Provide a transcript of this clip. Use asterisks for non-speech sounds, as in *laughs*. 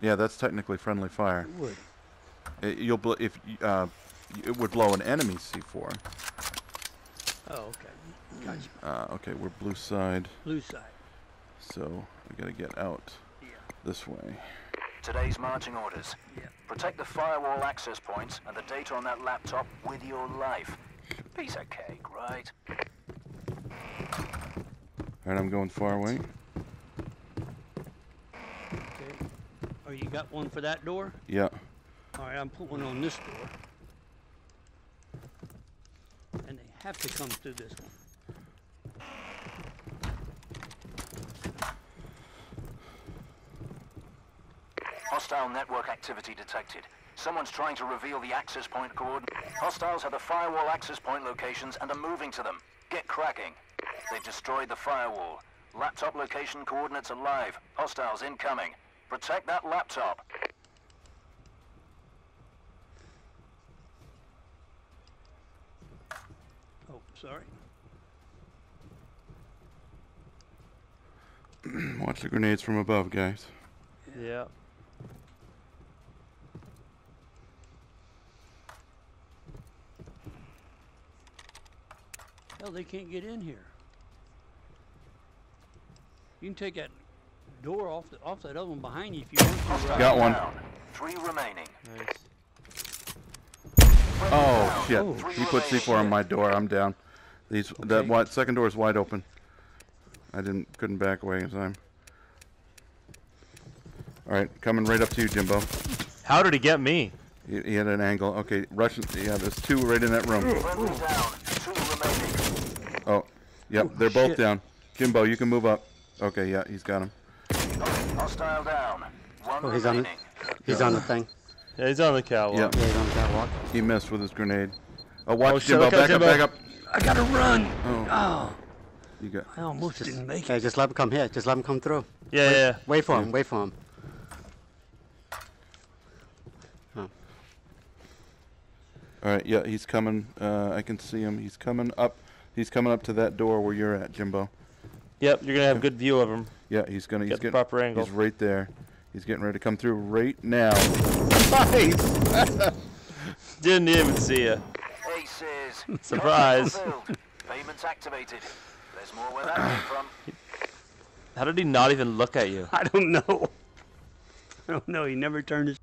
Yeah, that's technically friendly fire. It would. It, you'll bl- if uh, it would blow an enemy C4. Oh, okay. Gotcha. Uh, okay, we're blue side, Blue side. so we gotta get out Yeah. this way. Today's marching orders. Yeah. Protect the firewall access points and the data on that laptop with your life. Piece of cake, right? All right, I'm going far away. Okay. Oh, you got one for that door? Yeah. All right, I'm putting one on this door. And they have to come through this one. Hostile network activity detected. Someone's trying to reveal the access point coordinates. Hostiles have the firewall access point locations and are moving to them. Get cracking. They've destroyed the firewall. Laptop location coordinates are live. Hostiles incoming. Protect that laptop. Oh, sorry. *clears throat* Watch the grenades from above, guys. Yeah. Hell, they can't get in here. You can take that door off the, off that other one behind you if you want to. Hostile Got one. down. Three remaining. Nice. Oh shit! Oh. He put C4 on my door. I'm down. These that Okay. wide, second door is wide open. I didn't couldn't back away in time. All right, coming right up to you, Jimbo. How did he get me? He, he had an angle. Okay, Russian. Yeah, there's two right in that room. Friendly down. Two remaining. Oh, yep, Oh, they're both shit. down. Jimbo, you can move up. Okay, yeah, he's got him. Hostile down. One Oh, he's on it. remaining. He's on the thing. Yeah, he's on the catwalk. Yeah. Yeah, he's on the catwalk. He missed with his grenade. Oh, watch Oh, Jimbo. look out, Back up, back up. I gotta run. Oh, Oh, you got. I almost didn't make Okay, it. just let him come here. Just let him come through. Yeah, yeah, yeah. Wait for Yeah. him. Wait for him. All right, yeah, he's coming. Uh, I can see him. He's coming up. He's coming up to that door where you're at, Jimbo. Yep, you're gonna have a good view of him. Yeah, he's gonna. He's Get the getting. proper angle. He's right there. He's getting ready to come through right now. Nice. *laughs* *laughs* Didn't even see you. Aces. *laughs* Surprise. Payments activated. There's more where that came from. How did he not even look at you? I don't know. I don't know. He never turned his